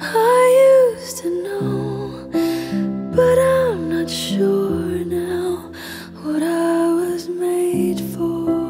I used to know, but I'm not sure now what I was made for.